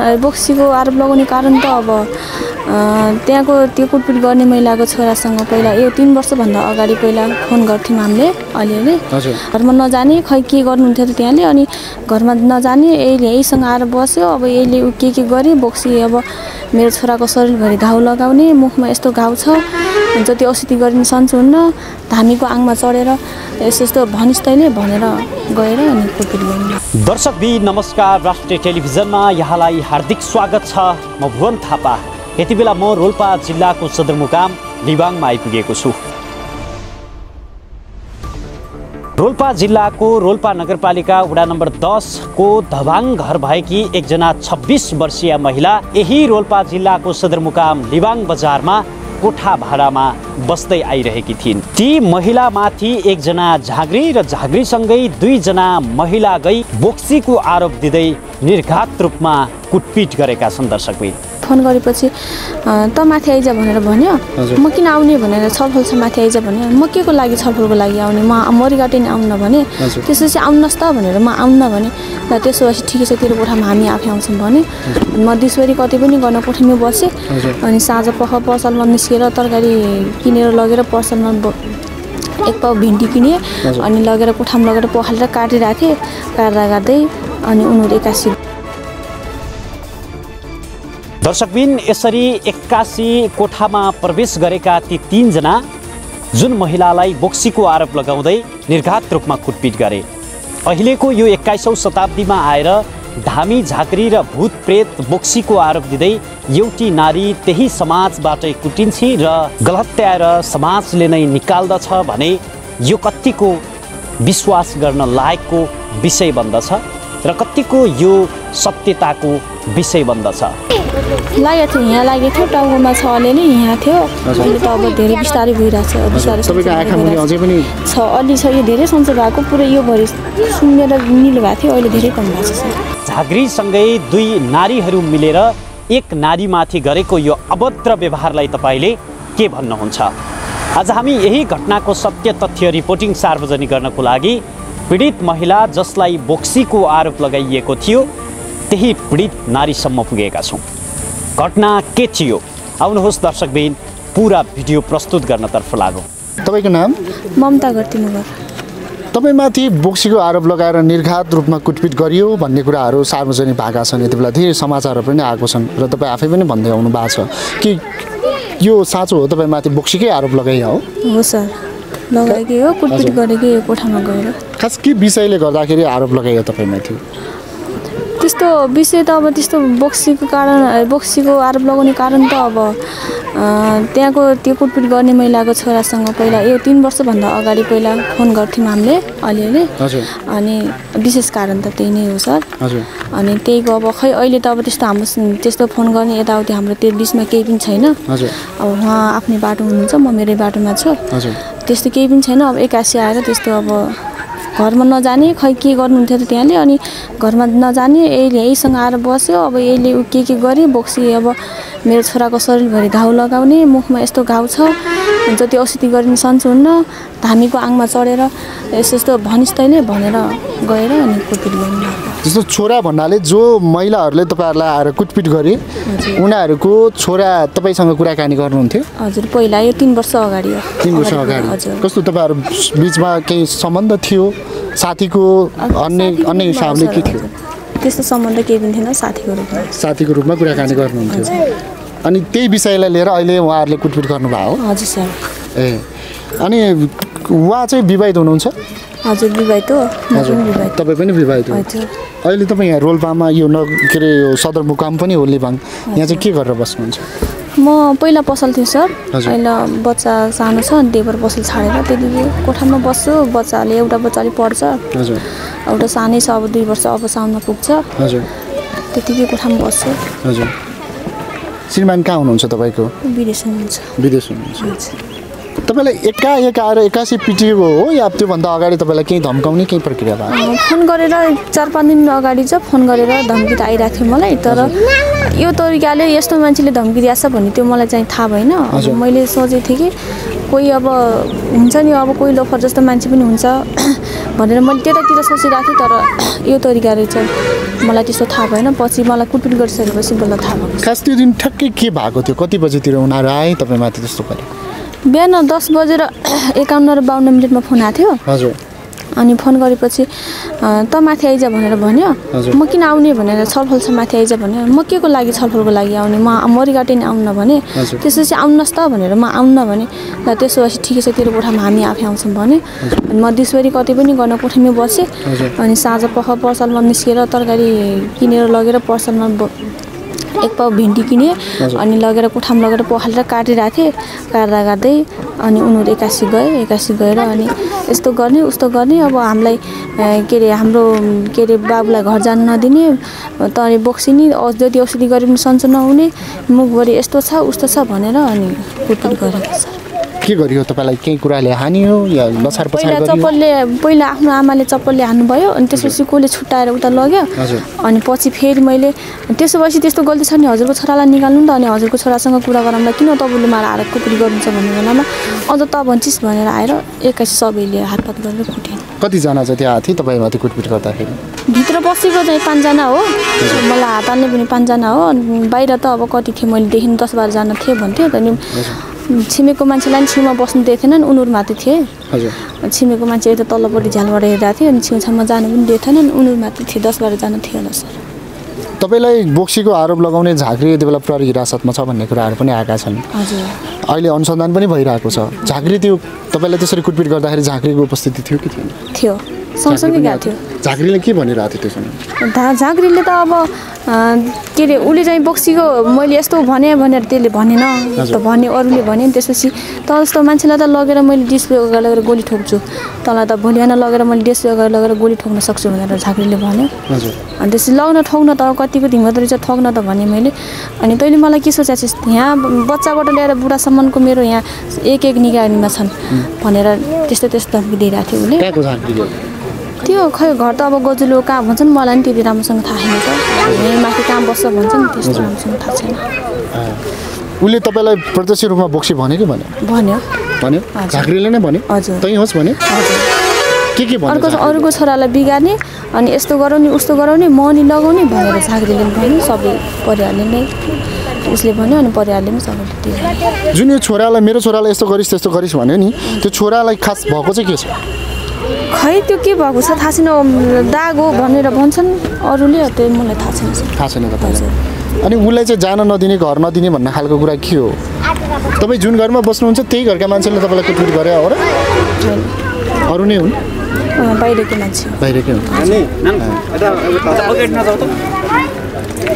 बोक्सीको आरोप लगाउने कारण त अब त्यहाँको त्यो कुटपिट गर्ने महिलाको छोरासँग पहिला यो तिन वर्षभन्दा अगाडि पहिला फोन गर्थ्यौँ हामीले अलिअलि घरमा नजाने खै के गर्नुहुन्थ्यो त त्यहाँले? अनि घरमा नजाने यहीले यहीसँग आएर बस्यो अब यहीले उ के के गरे? बोक्सी अब मेरो छोराको शरीरभरि घाउ लगाउने मुखमा यस्तो घाउ छ जति औषधि गरिने सन्चो हुन्न धामीको आङमा चढेर यस्तो यस्तो भनिस् तैँले भनेर गएर अनि गर्नु दर्शक बी नमस्कार। राष्ट्रिय टेलिभिजनमा यहाँलाई हार्दिक स्वागत छ। म भुवन थापा। यति बेला म रोल्पा जिल्लाको सदरमुकाम लिबाङमा आइपुगेको छु। रोल्पा जिल्लाको रोल्पा नगरपालिका वडा नम्बर दसको धभाङ घर भएकी एकजना छब्बिस वर्षीय महिला यही रोल्पा जिल्लाको सदरमुकाम लिबाङ बजारमा कोठा भाडामा बस्दै आइरहेकी थिइन्। ती महिलामाथि एकजना झाँग्री र झाँग्रीसँगै दुईजना महिला गई बोक्सीको आरोप दिँदै निर्घात रूपमा कुटपिट गरेका छन् दर्शकबिन फोन गरेपछि त माथि आइज भनेर भन्यो। म किन आउने भनेर छलफल छ माथि आइज भन्यो। म के को लागि छलफलको लागि आउने? म मरिघाटे नि आउन भने। त्यसपछि आउनुहोस् त भनेर म आउन भने। ल त्यसो भएपछि ठिकै छ तेरो कोठामा हामी आफै आउँछौँ भने। म दिसवरी कतै पनि गर्न कोठामा बसेँ। अनि साँझ पख पसलमा निस्केर तरकारी किनेर लगेर पसलमा एक पाउ भिन्डी किनेँ। अनि लगेर कोठामा लगेर पखालेर काटिराखेँ। काट्दा काट्दै अनि उनीहरू एक्कासी दर्शकबिन यसरी एक्कासी कोठामा प्रवेश गरेका ती तिनजना जुन महिलालाई बोक्सीको आरोप लगाउँदै निर्घात रूपमा कुटपिट गरे। अहिलेको यो एक्काइसौँ शताब्दीमा आएर धामी झाँक्री र भूत प्रेत बोक्सीको आरोप दिँदै एउटी नारी त्यही समाजबाटै कुटिन्छे र गलत्याएर समाजले नै निकाल्दछ भने यो कत्तिको विश्वास गर्न लायकको विषय बन्दछ र कत्तिको यो सत्यताको विषय बन्दछ लागेको थियो यहाँ लागेको थियो टाउकोमा छ अलिअलि यहाँ थियो। अहिले त अब धेरै बिस्तारै भइरहेको छ बिस्तारै तपाईँको सन्चो आँखा मुनि भइरहेको अझै पनि छ अलि छ यो धेरै सन्चो भएको पुरै यो भरि सुन्नेर निलो भएको थियो अहिले धेरै कम भएको छ। झाँक्रीसँगै दुई नारीहरू मिलेर एक नारीमाथि गरेको यो अभद्र व्यवहारलाई तपाईँले के भन्नुहुन्छ? आज हामी यही घटनाको सत्य तथ्य रिपोर्टिङ सार्वजनिक गर्नको लागि पीडित महिला जसलाई बोक्सीको आरोप लगाइएको थियो त्यही पीडित नारीसम्म पुगेका छौँ। घटना के थियो? आउनुहोस् दर्शकबिन पुरा भिडियो प्रस्तुत गर्नतर्फ लागौँ। तपाईँको नाम? ममता गर्थिनु घर तपाईँमाथि बोक्सीको आरोप लगाएर निर्घात रूपमा कुटपिट गरियो भन्ने कुराहरू सार्वजनिक भएका छन्। यति बेला धेरै समाचारहरू पनि आएको छन् र तपाईँ आफै पनि भन्दै आउनु भएको छ। कि यो साँचो हो? तपाईँमाथि बोक्सीकै आरोप लगाइयो हो? हो सर। लगाएकै हो कुटपिट। गरेकै हो कोठामा गएर। खास के विषयले गर्दाखेरि आरोप लगाइयो तपाईँमाथि त्यस्तो विषय त अब त्यस्तो बोक्सीको कारण बोक्सीको आरोप लगाउने कारण त अब त्यहाँको त्यो कुटपिट गर्ने महिलाको छोरासँग पहिला यो तिन वर्षभन्दा अगाडि पहिला फोन गर्थ्यौँ हामीले अलिअलि। अनि विशेष कारण त त्यही नै हो सर। अनि त्यहीको अब खै अहिले त अब त्यस्तो हाम्रो त्यस्तो फोन गर्ने यताउति हाम्रो त्यो बिचमा केही पनि छैन। अब उहाँ आफ्नै बाटो हुनुहुन्छ म मेरै बाटोमा छु। त्यस्तो केही पनि छैन अब एक्कासी आएर त्यस्तो अब घरमा नजाने खै के गर्नुहुन्थ्यो त त्यहाँले? अनि घरमा नजाने यहीले यहीसँग आएर बस्यो। अब यहीले उ के के गरे? बोक्सी अब मेरो छोराको शरीरभरि घाउ लगाउने मुखमा यस्तो घाउ छ। जति औषधि गरिने सन्चो हुन्न धामीको आङमा चढेर यस्तो यस्तो भनिस् तैँले भनेर गएर अनि कुटपिट गर्नु जस्तो छोरा भन्नाले जो महिलाहरूले तपाईँहरूलाई आएर कुटपिट गरे उनीहरूको छोरा तपाईँसँग कुराकानी गर्नुहुन्थ्यो? हजुर पहिला यो तिन वर्ष अगाडि हो। तिन वर्ष अगाडि। कस्तो तपाईँहरू बिचमा केही सम्बन्ध थियो? साथीको अन्य अन्य हिसाबले के थियो। त्यस्तो सम्बन्ध केही पनि थिएन साथीको रूपमा। साथीको रूपमा कुराकानी गर्नुहुन्थ्यो। अनि त्यही विषयलाई लिएर अहिले उहाँहरूले कुटपिट गर्नुभयो। हो हजुर सर। ए। अनि उहाँ चाहिँ विवाहित हुनुहुन्छ? हजुर विवाहित हो। तपाईँ पनि विवाहित हो? अहिले तपाईँ यहाँ रोल्पामा यो न के अरे यो सदरमुकाम पनि हो लिबाङ। यहाँ चाहिँ के गरेर बस्नुहुन्छ? म पहिला पसल थिएँ सर। अहिले बच्चा सानो छ भएर पसल छाडेर त्यति कोठामा बस्छु। बच्चाले एउटा बच्चाले पढ्छ। हजुर। एउटा सानै छ अब दुई वर्ष अब साउनमा पुग्छ। हजुर। त्यतिकै कोठामा बस्छु। हजुर। श्रीमान कहाँ हुनुहुन्छ तपाईँको? विदेश हुनुहुन्छ। विदेश हुनुहुन्छ। हजुर। तपाईँलाई एकाएक आएर एक्कासी पिटिएको हो या त्योभन्दा अगाडि तपाईँलाई केही धम्काउने केही प्रक्रिया भयो? फोन गरेर चार पाँच दिन अगाडि चाहिँ फोन गरेर धम्की त आइरहेको थियो मलाई तर यो तरिकाले यस्तो मान्छेले धम्की दिएछ भन्ने त्यो मलाई चाहिँ थाहा भएन। मैले सोचेको थिएँ कि कोही अब हुन्छ नि अब कोही लोफर जस्तो मान्छे पनि हुन्छ भनेर मैले त्यतातिर सोचिरहेको थिएँ तर यो तरिका रहेछ मलाई त्यस्तो थाहा भएन। पछि मलाई कुटपिट गरिसकेपछि बल्ल थाहा भएको खास त्यो दिन ठ्याक्कै के भएको थियो? कति बजीतिर उनीहरू आए? तपाईँमाथि त्यस्तो गरे बिहान दस बजेर एकाउन्न र बाहन्न मिनटमा फोन आएको थियो। हजुर। अनि फोन गरेपछि त माथि आइज भनेर भन्यो। म किन आउने भनेर छलफल छ माथि आइज भन्यो। म के को लागि छलफलको लागि आउने? म मरिघाटे नि आउन भने। त्यसपछि आउनुहोस् त भनेर म आउन भने। ल त्यसो भएपछि ठिकै छ तेरो कोठामा हामी आफै आउँछौँ भने अनि म दिसभरि कतै पनि गर्न कोठामै बसेँ। अनि साँझ पख पसलमा निस्केर तरकारी किनेर लगेर पसलमा ब- एक पाउ भिन्डी किनेँ। अनि लगेर कोठामा लगेर पखालेर काटिरहेको थिएँ। काट्दा काट्दै अनि उनीहरू एक्कासी गए एक्कासी गएर अनि यस्तो गर्ने उस्तो गर्ने। अब हामीलाई के अरे हाम्रो के अरे बाबुलाई घर जानु नदिने तँले बोक्सिनी जति औषधि गरे पनि सन्चो नहुने मुखभरि यस्तो छ उस्तो छ भनेर अनि कुटकुट गरेको छ। के गरियो तपाईँलाई? केही कुराले हानियो या लछार पछार गरियो? चप्पलले पहिला आफ्नो आमाले चप्पलले हान्नुभयो अनि त्यसपछि कसले छुट्टाएर उता लग्यो। अनि पछि फेरि मैले त्यसो भएपछि त्यस्तो गल्ती छ भने हजुरको छोरालाई निकाल्नु नि त अनि हजुरको छोरासँग कुरा गराउँदा किन तपाईँले मलाई आएर कुकुरी गर्नुहुन्छ भन्ने बेलामा अझ त भन्छिस् भनेर आएर एक्कासी सबैले हातपात गरेर कुट्यो कतिजना चाहिँ त्यहाँ थियो तपाईँमाथि कुटपिट गर्दाखेरि? भित्र बसेको चाहिँ पाँचजना हो। मलाई हात हाल्ने पनि पाँचजना हो। अनि बाहिर त अब कति थियो मैले देखिन दस बाह्रजना थियो भन्थ्यो। त्यहाँदेखि छिमेको मान्छेलाई नि छेउमा बस्नु दिएको थिएनन् उनीहरू माथि थिए। छिमेको मान्छे यता तल्लोपट्टि झ्यालबाट हेरिरहेको थियो अनि छेउछाउमा जानु पनि दिएको थिएन उनीहरू माथि थियो दस बाह्रजना थियो होला सर। तपाईँलाई बोक्सीको आरोप लगाउने झाँक्री यति बेला प्रहरी हिरासतमा छ भन्ने कुराहरू पनि आएका छन्। हजुर। अहिले अनुसन्धान पनि भइरहेको छ। झाँक्री त्यो तपाईँलाई त्यसरी कुटपिट गर्दाखेरि झाँक्रीको उपस्थिति थियो कि थिएन? थियो। सँगसँगै गएको थियो। झाँक्रीले के भनिरहेको थियो त्यो समय धा झाँक्रीले त अब के अरे उसले चाहिँ बोक्सीको मैले यस्तो भने भनेर त्यसले भनेन। त भने अरूले भने नि त्यसपछि त जस्तो मान्छेलाई त लगेर मैले डिस्प्ले लगेर गोली ठोक्छु। तँलाई त भोलि बिहान लगेर मैले डिस्प्ले गरेर लगेर गोली ठोक्न सक्छु भनेर झाँक्रीले भन्यो। अनि त्यसपछि लगाउन ठोक्न त कतिको हिम्मत रहेछ ठोक्न त भने मैले। अनि तैँले मलाई के सोचेको छिस् यहाँ बच्चाबाट ल्याएर बुढासम्मको मेरो यहाँ एक एक निगरानीमा छन् भनेर त्यस्तो त्यस्तो दिइरहेको थियो उसले। त्यो खै घर त अब गजुलो कहाँ भन्छन् मलाई नि त्यति राम्रोसँग थाहा छैन माथि कहाँ बस्छ भन्छन् त्यस्तो राम्रोसँग थाहा छैन। उसले तपाईँलाई प्रत्यक्ष रूपमा बोक्सी भन्यो कि भन्यो? भन्यो। भन्यो। झाँक्रीले नै भन्यो? हजुर। तै होस् भने हजुर। के के भन्यो अर्को? अरूको छोरालाई बिगार्ने अनि यस्तो गराउने उस्तो गराउने मनी लगाउने भनेर झाँक्रीले पनि भन्यो। सबै परिवारले नै उसले भन्यो अनि परिवारले पनि सबैले दियो। जुन यो छोरालाई मेरो छोरालाई यस्तो गरिस् त्यस्तो गरिस् भन्यो नि त्यो छोरालाई खास भएको चाहिँ के छ? खै त्यो के भएको छ थाहा छैन दाग हो भनेर भन्छन् अरूले त्यही मलाई थाहा छैन। थाहा छैन तपाईँलाई अनि उसलाई चाहिँ जान नदिने घर नदिने भन्ने खालको कुरा के हो तपाईँ जुन घरमा बस्नुहुन्छ त्यही घरका मान्छेले तपाईँलाई कुटपिट गरे हो र अरू नै हुन् बाहिरको मान्छे। बाहिरकै हुन्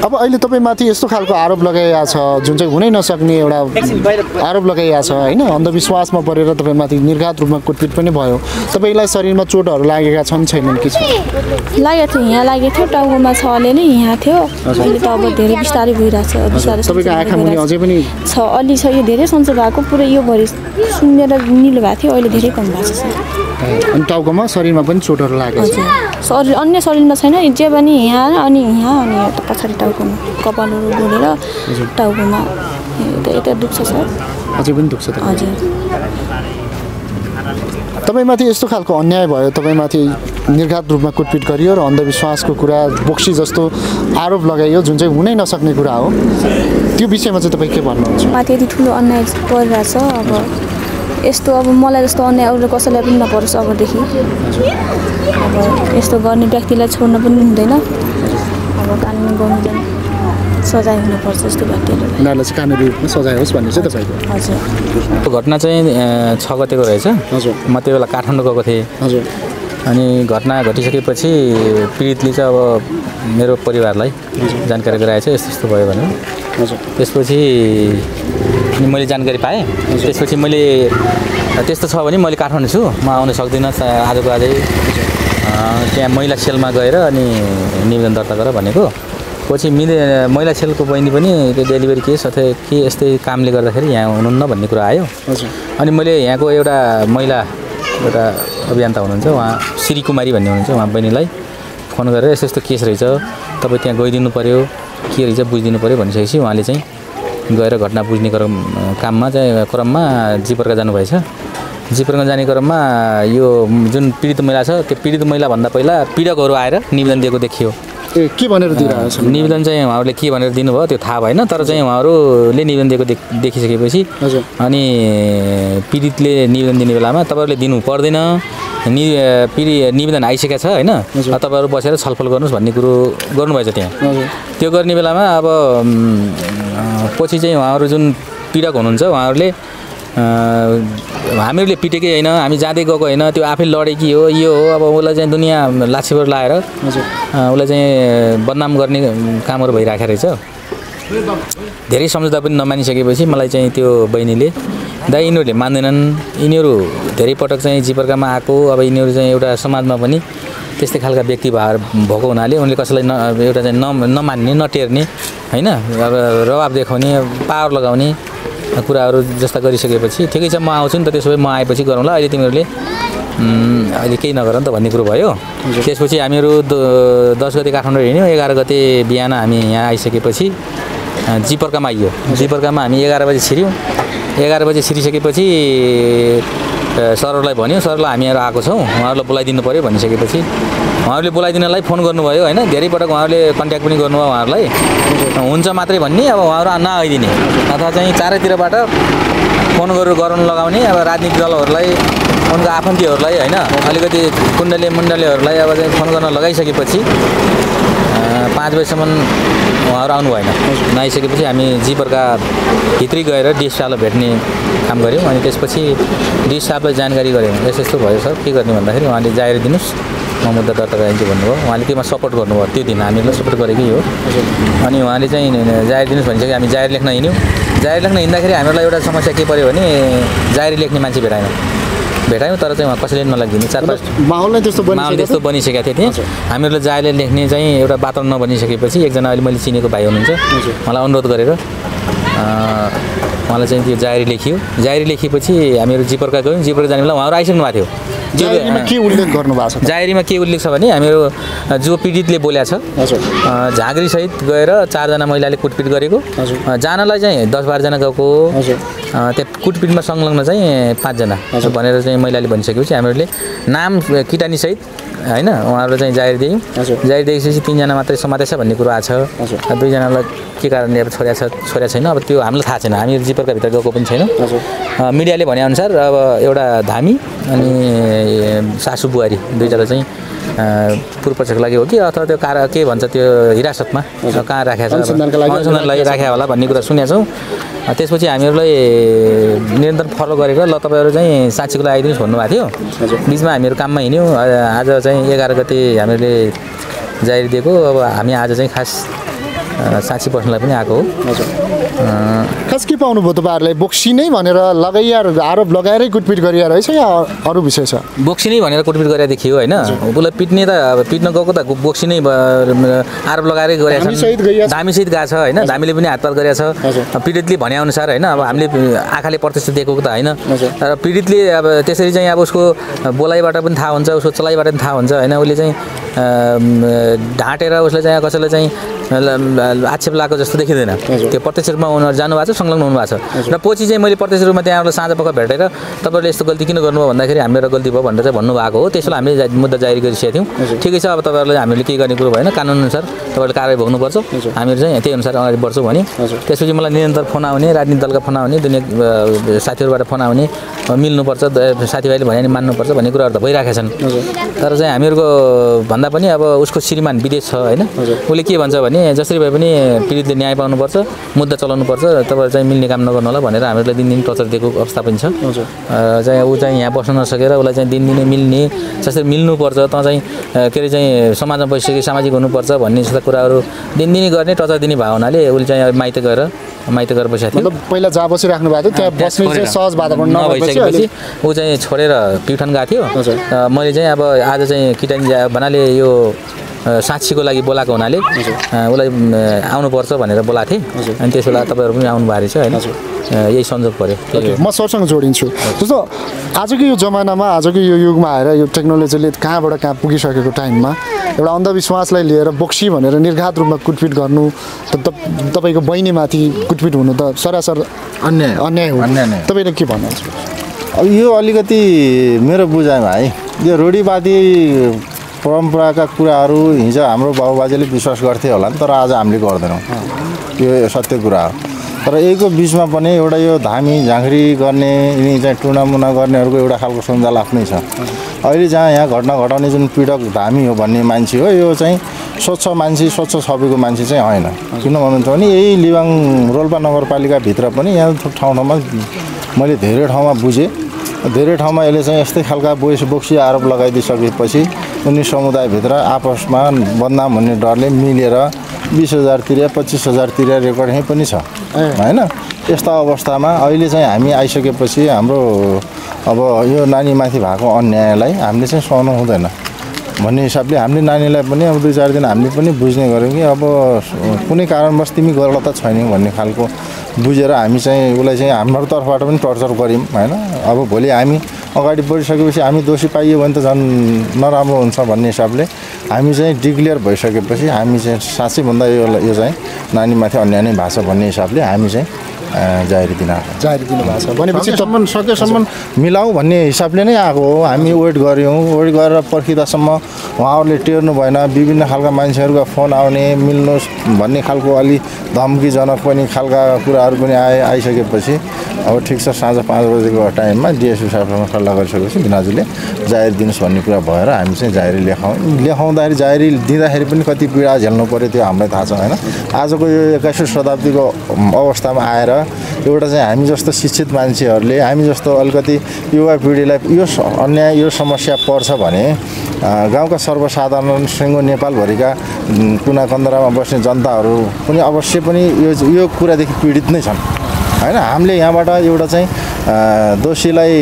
अब अहिले तपाईँमाथि यस्तो खालको आरोप लगाइएको छ जुन चाहिँ हुनै नसक्ने एउटा आरोप लगाइएको छ होइन? अन्धविश्वासमा परेर तपाईँमाथि निर्घात रूपमा कुटपिट पनि भयो। तपाईँलाई शरीरमा चोटहरू लागेका छन् छैनन् कि छ लागेको थियो यहाँ लागेको थियो टाउकोमा छ अलिअलि यहाँ थियो। अहिले त अब धेरै बिस्तारै भइरहेको छ बिस्तारै तपाईँको आँखा मुनि अझै पनि छ अलि छ यो धेरै सन्चो भएको पुरै यो भरि सुन्नेर निलो भएको थियो अहिले धेरै कम भएको छ। अनि टाउकोमा शरीरमा पनि चोटहरू लागेको छ। शरीर अन्य शरीरमा छैन जे पनि यहाँ अनि यहाँ अनि पछाडि टाउकोमा कपालहरू डोलेर टाउकोमा यता यता दुख्छ सर। अझै पनि दुख्छ हजुर। तपाईँमाथि यस्तो खालको अन्याय भयो? तपाईँमाथि निर्घात रूपमा कुटपिट गरियो र अन्धविश्वासको कुरा बोक्सी जस्तो आरोप लगाइयो जुन चाहिँ हुनै नसक्ने कुरा हो? त्यो विषयमा चाहिँ तपाईँ के भन्नुहुन्छ? माथि यति ठुलो अन्याय परिरहेछ अब यस्तो अब मलाई जस्तो अन्याय अरू कसैलाई पनि नपरोस् अबदेखि। अब यस्तो गर्ने व्यक्तिलाई छोड्न पनि हुँदैन। अब कानुन सजाय हुनुपर्छ उनीहरूलाई चाहिँ कानुनी रूपमा सजाय होस् भन्ने चाहिँ तपाईँको। हजुर। त्यो घटना चाहिँ छ गतेको रहेछ। हजुर। म त्यो बेला काठमाडौँ गएको थिएँ। हजुर। अनि घटना घटिसकेपछि पीडितले चाहिँ अब मेरो परिवारलाई जानकारी गराएछ यस्तो यस्तो भयो भनेर। हजुर। त्यसपछि अनि मैले जानकारी पाएँ। त्यसपछि मैले त्यस्तो छ भने मैले काठमाडौँ छु। म आउन सक्दिनँ आजको आजै। त्यहाँ महिला सेलमा गएर अनि निवेदन दर्ता गर भनेको। पछि मिले महिला सेलको बहिनी पनि त्यो डेलिभरी केस अथवा के यस्तै कामले गर्दाखेरि यहाँ हुनुहुन्न भन्ने कुरा आयो। अनि मैले यहाँको एउटा महिला एउटा अभियन्ता हुनुहुन्छ उहाँ श्री कुमारी भन्ने हुनुहुन्छ उहाँ बहिनीलाई फोन गरेर यस्तो यस्तो केस रहेछ तपाईँ त्यहाँ गइदिनु पऱ्यो के रहेछ बुझिदिनु पऱ्यो भनिसकेपछि उहाँले चाहिँ गएर घटना बुझ्ने क्रम काममा चाहिँ क्रममा जिपरका जानुभएछ। जिपरमा जाने क्रममा यो जुन पीडित महिला छ त्यो पीडित महिलाभन्दा पहिला पीडकहरू आएर निवेदन दिएको देखियो। ए के भनेर दिइरहेको निवेदन चाहिँ उहाँहरूले के भनेर दिनुभयो त्यो थाहा भएन तर चाहिँ उहाँहरूले निवेदन दिएको देख देखिसकेपछि हजुर। अनि पीडितले निवेदन दिने बेलामा तपाईँहरूले दिनु पर्दैन। नि पिडी निवेदन आइसकेको छ होइन? तपाईँहरू बसेर छलफल गर्नुहोस् भन्ने कुरो गर्नुभएछ त्यहाँ। त्यो गर्ने बेलामा अब पछि चाहिँ उहाँहरू जुन पीडक हुनुहुन्छ उहाँहरूले हामीहरूले पिटेकै होइन हामी जाँदै गएको होइन त्यो आफै लडेकी हो यो हो अब उसलाई चाहिँ दुनियाँ लाछीबाट लाएर उसलाई चाहिँ बदनाम गर्ने कामहरू भइरहेको रहेछ धेरै सम्झौता पनि नमानिसकेपछि मलाई चाहिँ त्यो बहिनीले दाइ यिनीहरूले मान्दैनन् यिनीहरू धेरै पटक चाहिँ जिपर्कामा आएको अब यिनीहरू चाहिँ एउटा समाजमा पनि त्यस्तै खालका व्यक्ति भएर भएको हुनाले उनले कसैलाई न एउटा चाहिँ न नमान्ने नटेर्ने होइन अब रवाब देखाउने पावर लगाउने कुराहरू जस्ता गरिसकेपछि ठिकै छ म आउँछु नि त त्यसो भए म आएपछि गरौँला अहिले तिमीहरूले। अहिले केही नगर नि त भन्ने कुरो भयो। त्यसपछि हामीहरू दस गते काठमाडौँ हिँड्यौँ एघार गते बिहान हामी यहाँ आइसकेपछि जिपर्कामा आइयो। जिपर्कामा हामी एघार बजी छिर्यौँ। एघार बजी छिरिसकेपछि सरहरूलाई भन्यो सरलाई हामीहरू आएको छौँ उहाँहरूलाई बोलाइदिनु पऱ्यो भनिसकेपछि। उहाँहरूले बोलाइदिनलाई फोन गर्नुभयो होइन? धेरै पटक उहाँहरूले कन्ट्याक्ट पनि गर्नुभयो उहाँहरूलाई। हुन्छ मात्रै भन्ने अब उहाँहरू नआइदिने। अथवा चाहिँ चारैतिरबाट फोन गरेर गराउन लगाउने अब राजनीतिक दलहरूलाई उनको आफन्तीहरूलाई होइन? अलिकति कुण्डले मुण्डलेहरूलाई अब चाहिँ फोन गर्न लगाइसकेपछि पाँच बजीसम्म उहाँहरू आउनु भएन। नआइसकेपछि हामी जिपरका भित्री गएर डिएस साहबलाई भेट्ने काम गऱ्यौँ। अनि त्यसपछि डिएस साहबलाई जानकारी गऱ्यौँ। यस्तो यस्तो भयो सर। के गर्ने भन्दाखेरि उहाँले जाहेर दिनुहोस्। मुद्दा दर्ता गराइदिन्छु भन्नुभयो। उहाँले त्यसमा सपोर्ट गर्नुभयो त्यो दिन हामीलाई सपोर्ट गरेकै हो। अनि उहाँले चाहिँ जाहेर दिनुहोस् भनिसक्यो हामी जाहेर लेख्न हिँड्यौँ। जाहेर लेख्न हिँड्दाखेरि हामीलाई एउटा समस्या के पऱ्यो भने जाहेरी लेख्ने मान्छे भेटाएन। भेटायौँ तर चाहिँ उहाँ कसैले नलागिदिने चार पाँच माहौल नै त्यस्तो माहौल त्यस्तो बनिसकेको थियो त्यहाँ। हामीहरूले जायले लेख्ने चाहिँ एउटा वातावरण नबनिसकेपछि एकजना अहिले मैले चिनेको भाइ हुनुहुन्छ। मलाई अनुरोध गरेर उहाँलाई चाहिँ त्यो जाहेरी लेखियो। जाहेरी लेखिएपछि हामीहरू जिपरका गयौँ। जिपरका जाने बेला उहाँहरू आइसक्नु भएको थियो। के उल्लेख गर्नुभएको छ? जाहेरीमा के उल्लेख छ भने हामीहरू जो पीडितले बोल्या छ झाँक्रीसहित गएर चारजना महिलाले कुटपिट गरेको जानलाई चाहिँ दस बाह्रजना गएको त्यहाँ कुटपिटमा संलग्न चाहिँ पाँचजना भनेर चाहिँ महिलाले भनिसकेपछि हामीहरूले नाम किटानीसहित होइन उहाँहरू चाहिँ जाहेर दियौँ। जाहेर दिएपछि तिनजना मात्रै समातेछ भन्ने कुरो आएको छ दुईजनालाई के कारणले अब छोड्या छ छोड्या छैन अब त्यो हामीलाई थाहा छैन। हामी जिपरका भित्र गएको पनि छैनौँ। मिडियाले भनेअनुसार अब एउटा धामी अनि सासु बुहारी दुईजना चाहिँ पूर्वपक्षको लागि हो कि अथवा त्यो कार के भन्छ त्यो हिरासतमा? कहाँ राखेको छ? अनुसन्धानका लागि राखेको होला भन्ने कुरा सुनेको छौँ। त्यसपछि हामीहरूलाई निरन्तर फलो गरेर ल तपाईँहरू चाहिँ साँच्चीको लागि आइदिनुहोस् भन्नुभएको थियो। बिचमा हामीहरू काममा हिँड्यौँ। आज चाहिँ एघार गते हामीले जारी दिएको। अब हामी आज चाहिँ खास अ, साँची बस्नलाई पनि आएको हो। खास के पाउनुभयो तपाईँहरूले? बोक्सी नै भनेर लगाइया आरोप लगाएरै कुटपिट गरिया रहेछ या अरू विषय छ? बोक्सी नै भनेर कुटपिट गरेर देखियो होइन? उसलाई पिट्ने त अब पिट्न गएको त बोक्सी नै आरोप लगाएरै गरेको छ। धामीसहित गएको छ होइन? धामीले पनि हातपात गरेको। छ। पीडितले भनेअनुसार होइन? अब हामीले आँखाले प्रत्यक्ष दिएको त होइन। तर पीडितले अब त्यसरी चाहिँ अब उसको बोलाइबाट पनि थाहा हुन्छ उसको चलाइबाट पनि थाहा हुन्छ होइन? उसले चाहिँ ढाँटेर उसले चाहिँ कसैलाई चाहिँ आक्षेप लगाएको जस्तो देखिँदैन। त्यो प्रत्यक्ष रूपमा उनीहरू जानुभएको छ संलग्न हुनुभएको छ। र पछि चाहिँ मैले प्रत्यक्ष रूपमा त्यहाँबाट साँझ पख भेटेर तपाईँहरूले यस्तो गल्ती किन गर्नुभयो भन्दाखेरि हामी मेरो गल्ती भयो भनेर चाहिँ भन्नुभएको हो। त्यसलाई हामीले मुद्दा जारी गरिसकेका थियौँ। ठिकै छ अब तपाईँहरूले हामीले के गर्ने कुरो भएन। कानुन अनुसार तपाईँहरूले कारवाही भोग्नुपर्छ। हामीहरू चाहिँ त्यही अनुसार अगाडि बढ्छौँ भने। त्यसपछि मलाई निरन्तर फोन आउने राजनीति दलका फोन आउने दुनियाँ साथीहरूबाट फोन आउने मिल्नुपर्छ साथीभाइले भने मान्नुपर्छ भन्ने कुराहरू त भइरहेका छन्। तर चाहिँ हामीहरूको भन्दा पनि अब उसको श्रीमान विदेश छ होइन? उसले के भन्छ भने जसरी भए पनि पीडितले न्याय पाउनुपर्छ मुद्दा चलाउनुपर्छ तपाईँहरू चाहिँ मिल्ने काम नगर्नु होला भनेर हामीहरूलाई दिनदिन टर्चर दिएको अवस्था पनि छ। चाहिँ ऊ चाहिँ यहाँ बस्न नसकेर उसलाई चाहिँ दिनदिनै मिल्ने जसरी मिल्नुपर्छ त चाहिँ के अरे चाहिँ समाजमा बसिसके सामाजिक हुनुपर्छ भन्ने जस्ता कुराहरू दिनदिनै गर्ने टर्चर दिने भयो हुनाले उसले चाहिँ माइत गएर माइत गएर बसेको थियो मतलब पहिला जहाँ बसिराख्नु भएको थियो त्यहाँ बस्ने चाहिँ सहज वातावरण नभइसकेपछि ऊ चाहिँ छोडेर प्युठान गएको थियो। मैले चाहिँ अब आज चाहिँ किटानी भन्नाले यो साक्षीको लागि बोलाएको हुनाले उसलाई आउनुपर्छ भनेर बोलाएको थिएँ। अनि त्यस बेला तपाईँहरू पनि आउनु भएको रहेछ होइन। यही संजोग पऱ्यो। म सरसँग जोडिन्छु। जस्तो आजको यो जमानामा आजको यो युगमा आएर यो टेक्नोलोजीले कहाँबाट कहाँ पुगिसकेको टाइममा एउटा अन्धविश्वासलाई लिएर बोक्सी भनेर निर्घात रूपमा कुटपिट गर्नु त तपाईँको बहिनीमाथि कुटपिट हुनु त सरासर अन्याय। अन्याय हो। अन्याय नै हो। तपाईँले के भन्नुहुन्छ? अब यो अलिकति मेरो बुझाइमा है यो रूढिवादी परम्पराका कुराहरू हिजो हाम्रो बाबुबाजेले विश्वास गर्थे होला नि तर आज हामीले गर्दैनौँ। यो सत्य कुरा हो। तर यहीको बिचमा पनि एउटा यो धामी झाँक्री गर्ने यिनी चाहिँ टुनामुना गर्नेहरूको एउटा खालको सञ्जाल आफ्नै छ। अहिले जहाँ यहाँ घटना घटाउने जुन पीडक धामी हो भन्ने मान्छे हो यो चाहिँ स्वच्छ मान्छे स्वच्छ छविको मान्छे चाहिँ होइन। किन भन्नुहुन्छ भने यही लिबाङ रोल्पा नगरपालिकाभित्र पनि यहाँ ठाउँ ठाउँमा मैले धेरै ठाउँमा बुझेँ। धेरै ठाउँमा यसले चाहिँ यस्तै खालका बोइस बोक्सी आरोप लगाइदिइसकेपछि उनी समुदायभित्र आपसमा बदनाम हुने डरले मिलेर बिस हजार तिरे पच्चिस हजार तिरे रेकर्ड यहीँ पनि छ। होइन? यस्ता अवस्थामा अहिले चाहिँ हामी आइसकेपछि हाम्रो अब यो नानीमाथि भएको अन्यायलाई हामीले चाहिँ सहनु हुँदैन। भन्ने हिसाबले हामीले नानीलाई पनि अब दुई चार दिन हामीले पनि बुझ्ने गऱ्यौँ कि अब कुनै कारणवश तिमी गरेर त छैनौ भन्ने खालको बुझेर हामी चाहिँ उसलाई चाहिँ हाम्रो तर्फबाट पनि टर्चर गऱ्यौँ होइन? अब भोलि हामी अगाडि बढिसकेपछि हामी दोषी पाइयो भने त झन् नराम्रो हुन्छ भन्ने हिसाबले हामी चाहिँ डिक्लियर भइसकेपछि हामी चाहिँ साँच्चै भन्दा यो यो चाहिँ नानीमाथि अन्याय नै छ भन्ने हिसाबले हामी चाहिँ जाहेरी दिन आएको जाहेर दिनुभएको छ। भनेपछि त सकेसम्म सकेसम्म मिलाउँ भन्ने हिसाबले नै आएको हो। हामी वेट गऱ्यौँ। वेट गरेर पर्खिँदासम्म उहाँहरूले टेर्नु भएन। विभिन्न खालका मान्छेहरूका फोन आउने मिल्नुहोस् भन्ने खालको अलि धम्कीजनक पनि खालका कुराहरू पनि आए आइसकेपछि। अब ठिक छ साँझ पाँच बजेको टाइममा डिएसपी साहबसँग सल्लाह गरिसकेपछि दिनाजुले जाहेर दिनुहोस् भन्ने कुरा भएर हामी चाहिँ जाहेरी लेखाउँ लेखाउँदाखेरि जाहेरी दिँदाखेरि पनि कति पीडा झेल्नु पऱ्यो त्यो हामीलाई थाहा छ होइन? आजको यो एक्काइसौँ शताब्दीको अवस्थामा आएर एउटा चाहिँ हामी जस्तो शिक्षित मान्छेहरूले हामी जस्तो अलिकति युवा पिँढीलाई यो अन्याय यो समस्या पर्छ भने गाउँका सर्वसाधारण सिङ्गो नेपालभरिका कुना कन्दरामा बस्ने जनताहरू पनि अवश्य पनि यो यो कुरादेखि पीडित नै छन्। होइन हामीले यहाँबाट एउटा चाहिँ दोषीलाई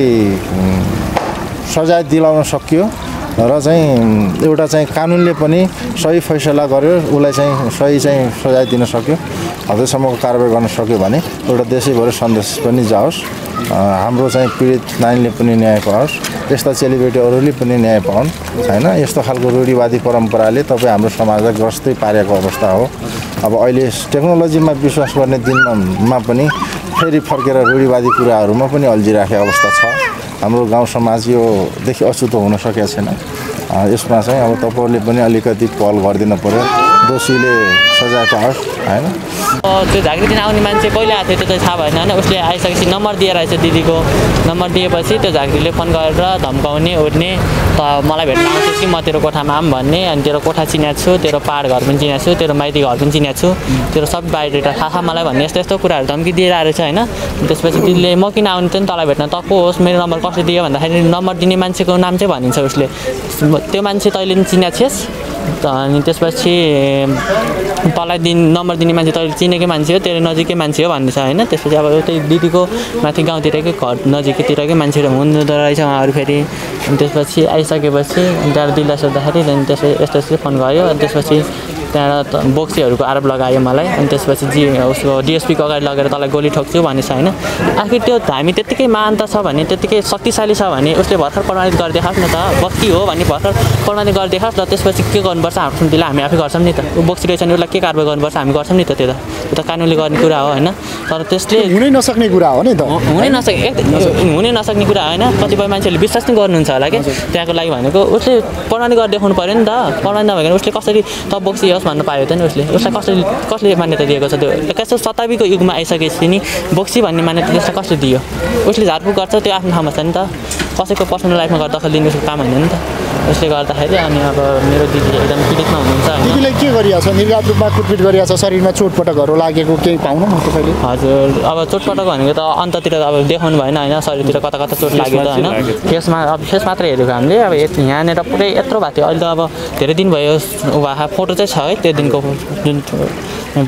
सजाय दिलाउन सकियो। र चाहिँ एउटा चाहिँ कानुनले पनि सही फैसला गर्यो उसलाई चाहिँ सही चाहिँ सजाय दिन सक्यो। हदैसम्मको कारवाही गर्न सक्यो भने एउटा देशैभरि सन्देश पनि जाओस्। हाम्रो चाहिँ पीडित नानीले पनि न्याय पाओस्। यस्ता चेलीबेटीहरूले पनि न्याय पाउन् होइन? यस्तो खालको रूढिवादी परम्पराले तपाईँ हाम्रो समाजलाई ग्रस्तै पारेको अवस्था हो। अब अहिले टेक्नोलोजीमा विश्वास गर्ने दिनमा पनि फेरि फर्केर रूढिवादी कुराहरूमा पनि अल्झिराखेको अवस्था छ। हाम्रो गाउँ समाज योदेखि अछुतो हुन सकेको छैन। यसमा चाहिँ अब तपाईँहरूले पनि अलिकति पहल गरिदिनु पऱ्यो दोषीले सजाय पाओस् होइन? त्यो झाँक्री दिन आउने मान्छे कहिले आएको थियो त्यो त थाहा भएन होइन। उसले आइसकेपछि नम्बर दिएर आएछ दिदीको। नम्बर दिएपछि त्यो झाँक्रीले फोन गरेर धम्काउने ओर्ने। त मलाई भेट्न आउँछस् कि म तेरो कोठामा आऊँ भन्ने। अनि तेरो कोठा चिनेको छु तेरो पहाड घर पनि चिनेको छु तेरो माइती घर पनि चिनेको छु। तेरो सब बायोडेटा थाहा छ मलाई भन्ने। यस्तो यस्तो कुराहरू धम्की दिएर आएको रहेछ होइन। त्यसपछि दिदीले म किन आउनु त नि? तँलाई भेट्न त को होस्? मेरो नम्बर कसले दियो? भन्दाखेरि नम्बर दिने मान्छेको नाम चाहिँ भनिन्छ उसले। त्यो मान्छे तैँले पनि चिनेको छिस्? अनि त्यसपछि तँलाई दिन नम्बर दिने मान्छे तैँले चिनेकै मान्छे हो तेरो नजिकै मान्छे हो भन्दैछ होइन। त्यसपछि अब एउटै दिदीको माथि गाउँतिरकै घर नजिकैतिरकै मान्छेहरू हुनुहुँदो रहेछ उहाँहरू फेरि। अनि त्यसपछि आइसकेपछि त्यहाँबाट दिदीलाई सोद्धाखेरि अनि त्यसपछि यस्तो यस्तो फोन गऱ्यो अनि त्यसपछि त्यहाँबाट बोक्सीहरूको आरोप लगायो मलाई अनि त्यसपछि जी उसको डिएसपीको अगाडि लगेर तँलाई गोली ठोक्छु भनेछ होइन। आखिर त्यो हामी त्यत्तिकै महानता छ भने त्यत्तिकै शक्तिशाली छ भने उसले भर्खर प्रमाणित गरिदेखाओस् न त बस्ती हो भने भर्खर प्रमाणित गरिदेखाओस् न त्यसपछि के गर्नुपर्छ हाम्रो सुन्तीलाई हामी आफै गर्छौँ नि त। ऊ बोक्सी रहेछ भने उसलाई के कारवाही गर्नुपर्छ हामी गर्छौँ नि त त्यो त। त्यो त कानुनले गर्ने कुरा हो होइन। तर त्यसले हुनै नसक्ने कुरा हो नि त। हुनै नसके एक- हुनै नसक्ने कुरा होइन। कतिपय मान्छेहरूले विश्वास नै गर्नुहुन्छ होला कि त्यहाँको लागि भनेको। उसले प्रमाणित गरेर देखाउनु पऱ्यो नि त। प्रमाणित नभइकन उसले कसरी त बोक्सी होस् भन्नु पायो त नि उसले। उसलाई कसरी कसले मान्यता दिएको छ त्यो? एक्काइसौँ शताब्दीको युगमा आइसकेपछि नि बोक्सी भन्ने मान्यता त्यसलाई कसले दियो? उसले झारफुक गर्छ त्यो आफ्नो ठाउँमा छ नि त। कसैको पर्सनल लाइफमा गर्दा दखल दिनु उसको काम होइन नि त। उसले गर्दाखेरि अनि अब मेरो दिदी एकदम पीडितमा हुनुहुन्छ दिदीलाई के गरिएको छ निर्घात रूपमा कुटपिट छ शरीरमा चोटपटकहरू लागेको केही पाउनु न तपाईँले हजुर अब चोटपटक भनेको त अन्ततिर त अब देखाउनु भएन होइन शरीरतिर कता कता चोट लाग्यो त होइन। फेसमा अब फेस मात्रै हेरेको हामीले अब यहाँनिर पुरै यत्रो भएको थियो। अहिले त अब धेरै दिन भयो भएको फोटो चाहिँ छ है त्यो दिनको जुन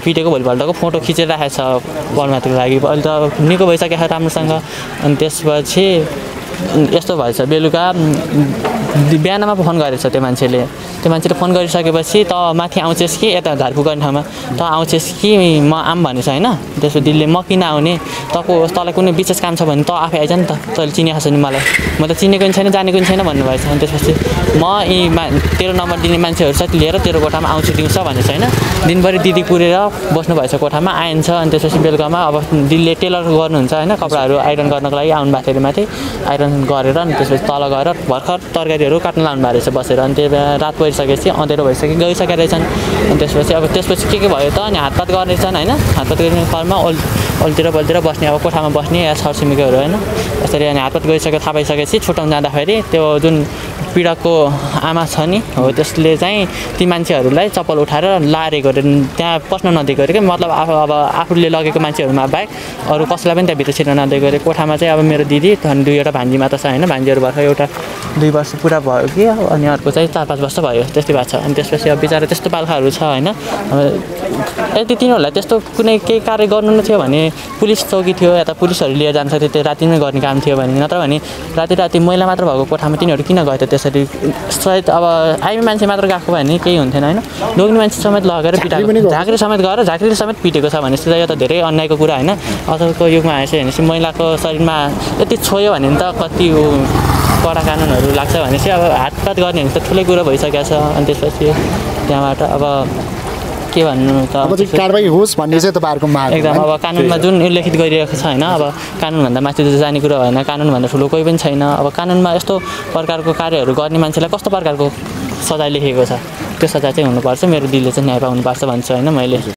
पिटेको भोलिपल्टको फोटो खिचेर राखेको छ बलमाथिको लागि। अहिले त अब निको भइसकेको छ राम्रोसँग। अनि त्यसपछि यस्तो भएछ बेलुका बिहानमा पो फोन गरेछ त्यो मान्छेले। त्यो मान्छेले फोन गरिसकेपछि त माथि आउँछस् कि यता झारफुक गर्ने ठाउँमा। त आउँछस् कि म आऊँ भनेछ होइन। त्यसपछि दिदीले म किन आउने? तँको तँलाई कुनै विशेष काम छ भने त आफै आइज नि त। तैँले चिनेको छ नि मलाई। म त चिनेको पनि छैन जानेको पनि छैन भन्नुभएछ। अनि त्यसपछि म यी मा तेरो नम्बर दिने मान्छेहरू सहित लिएर तेरो कोठामा आउँछु दिउँछ भनेछ होइन। दिनभरि दिदी कुरेर बस्नुभएछ कोठामा आइन्छ। अनि त्यसपछि बेलुकामा अब दिदीले टेलर गर्नुहुन्छ होइन कपडाहरू आइरन गर्नको लागि आउनु भएको थियो माथि। आइरन गरेर अनि त्यसपछि तल गएर भर्खर तरकारीहरू काट्न लानु भएको रहेछ बसेर अनि त्यो बेला रात परिसकेपछि अँधेरो भइसक्यो गइसकेका रहेछन्। अनि त्यसपछि अब त्यसपछि के के भयो त? अनि हातपात गर्नेछन् होइन? हातपात गर्ने फलमा ओल ओल्तिर पल्तिर बस्ने अब कोठामा बस्ने या छरछिमेकीहरू होइन? यसरी अनि हातपात गइसक्यो थाहा पाइसकेपछि छुट्याउनु जाँदाखेरि त्यो जुन पीडकको आमा छ नि हो त्यसले चाहिँ ती मान्छेहरूलाई चप्पल उठाएर लारेको अरे त्यहाँ पस्न नदिएको अरे क्या मतलब आफू अब आफूले लगेको मान्छेहरूमा बाहेक अरू कसैलाई पनि त्यहाँ भित्र छिर्न नदिएको अरे कोठामा चाहिँ अब मेरो दिदी अनि दुईवटा भान्जी मात्र छ होइन भान्जीहरू भर्खर एउटा दुई वर्ष पुरा भयो कि अनि अर्को चाहिँ चार पाँच वर्ष भयो त्यस्तै भएको छ अनि त्यसपछि अब बिचरा त्यस्तो पाल्खाहरू छ होइन यदि तिनीहरूलाई त्यस्तो कुनै केही कार्य गर्नु नै थियो भने पुलिस चौकी थियो या त पुलिसहरू लिएर जान्छ त्यो रातिमै गर्ने काम थियो भने नत्र भने राति राति मैला मात्र भएको कोठामा तिनीहरू किन गयो त त्यसरी सायद अब आइमी मान्छे मात्र गएको भए भने केही हुन्थेन होइन? लोग्ने मान्छे समेत लगेर पिटाएको झाँक्री समेत गएर झाँक्रीले समेत पिटेको छ भनेपछि त यो त धेरै अन्यायको कुरा होइन? अचलको युगमा आएछ भनेपछि महिलाको शरीरमा यति छोयो भने त कति कडा कानुनहरू लाग्छ भनेपछि अब हातपात गर्ने भने त ठुलै कुरो भइसकेको छ। अनि त्यसपछि त्यहाँबाट अब के भन्नु त? अब चाहिँ कारवाही होस् भन्ने चाहिँ तपाईँहरूको माग हो, एकदम? अब कानुनमा जुन उल्लेखित गरिरहेको छ होइन अब कानुनभन्दा माथि त जाने कुरो भएन कानुनभन्दा ठुलो कोही पनि छैन। अब कानुनमा यस्तो प्रकारको कार्यहरू गर्ने मान्छेलाई कस्तो प्रकारको सजाय लेखेको छ? त्यो सजाय चाहिँ हुनुपर्छ मेरो दिदीले चाहिँ न्याय पाउनुपर्छ भन्छु होइन मैले?